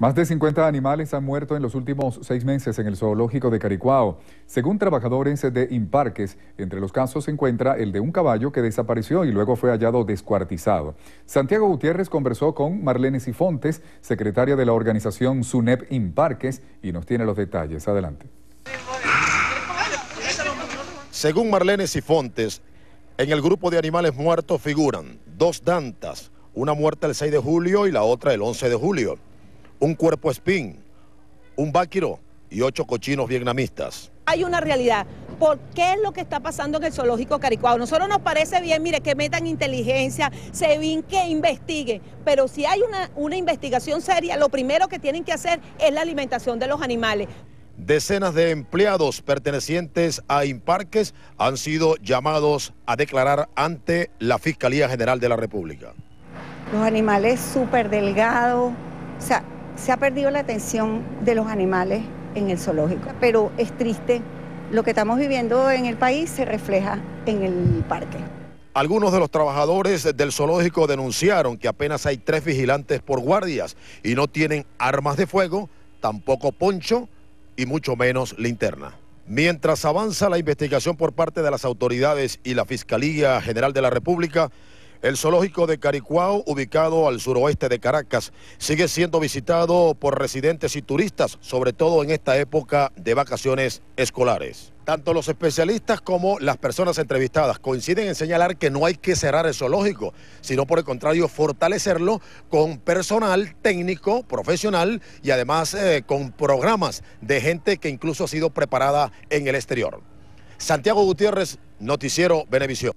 Más de 50 animales han muerto en los últimos seis meses en el zoológico de Caricuao. Según trabajadores de Imparques, entre los casos se encuentra el de un caballo que desapareció y luego fue hallado descuartizado. Santiago Gutiérrez conversó con Marlene Sifontes, secretaria de la organización SUNEP Imparques, y nos tiene los detalles. Adelante. Según Marlene Sifontes, en el grupo de animales muertos figuran dos dantas, una muerta el 6 de julio y la otra el 11 de julio un cuerpo espín, un báquiro y ocho cochinos vietnamistas. Hay una realidad. ¿Por qué es lo que está pasando en el zoológico Caricuao? Nosotros nos parece bien, mire, que metan inteligencia, se ven que investiguen, pero si hay una, una investigación seria, lo primero que tienen que hacer es la alimentación de los animales. Decenas de empleados pertenecientes a Imparques han sido llamados a declarar ante la Fiscalía General de la República. Los animales súper delgados, o sea, se ha perdido la atención de los animales en el zoológico, pero es triste. Lo que estamos viviendo en el país se refleja en el parque. Algunos de los trabajadores del zoológico denunciaron que apenas hay tres vigilantes por guardias y no tienen armas de fuego, tampoco poncho y mucho menos linterna. Mientras avanza la investigación por parte de las autoridades y la Fiscalía General de la República, el zoológico de Caricuao, ubicado al suroeste de Caracas, sigue siendo visitado por residentes y turistas, sobre todo en esta época de vacaciones escolares. Tanto los especialistas como las personas entrevistadas coinciden en señalar que no hay que cerrar el zoológico, sino por el contrario fortalecerlo con personal técnico, profesional y además eh, con programas de gente que incluso ha sido preparada en el exterior. Santiago Gutiérrez, Noticiero Benevisión.